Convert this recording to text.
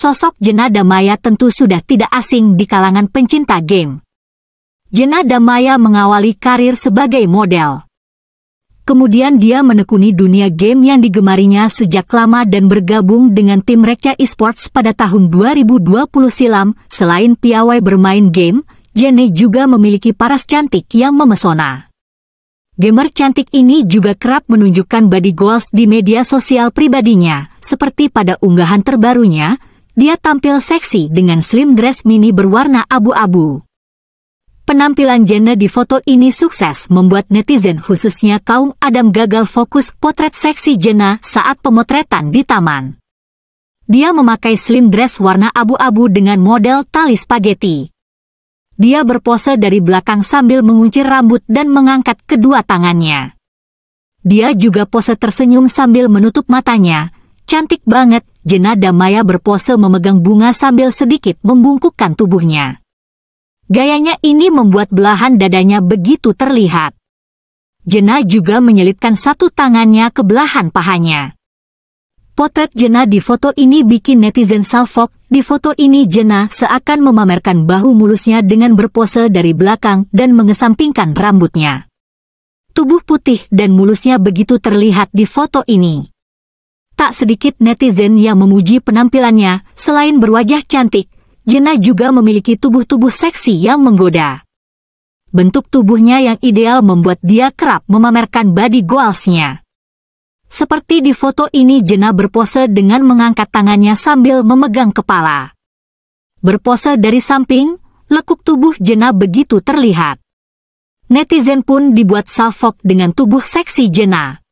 Sosok Jena Damaya tentu sudah tidak asing di kalangan pencinta game. Jena Damaya mengawali karir sebagai model. Kemudian dia menekuni dunia game yang digemarinya sejak lama dan bergabung dengan tim Rekca Esports pada tahun 2020 silam. Selain piawai bermain game, Jenny juga memiliki paras cantik yang memesona. Gamer cantik ini juga kerap menunjukkan body goals di media sosial pribadinya, seperti pada unggahan terbarunya, dia tampil seksi dengan slim dress mini berwarna abu-abu. Penampilan Jenna di foto ini sukses membuat netizen khususnya kaum Adam gagal fokus potret seksi Jenna saat pemotretan di taman. Dia memakai slim dress warna abu-abu dengan model tali spaghetti. Dia berpose dari belakang sambil menguncir rambut dan mengangkat kedua tangannya. Dia juga pose tersenyum sambil menutup matanya. Cantik banget, Jenna Damaya berpose memegang bunga sambil sedikit membungkukkan tubuhnya. Gayanya ini membuat belahan dadanya begitu terlihat. Jena juga menyelipkan satu tangannya ke belahan pahanya. Potret Jena di foto ini bikin netizen salfok. Di foto ini Jena seakan memamerkan bahu mulusnya dengan berpose dari belakang dan mengesampingkan rambutnya. Tubuh putih dan mulusnya begitu terlihat di foto ini. Tak sedikit netizen yang memuji penampilannya, selain berwajah cantik, Jenna juga memiliki tubuh-tubuh seksi yang menggoda. Bentuk tubuhnya yang ideal membuat dia kerap memamerkan body goalsnya. Seperti di foto ini Jenna berpose dengan mengangkat tangannya sambil memegang kepala. Berpose dari samping, lekuk tubuh Jenna begitu terlihat. Netizen pun dibuat salfok dengan tubuh seksi Jenna.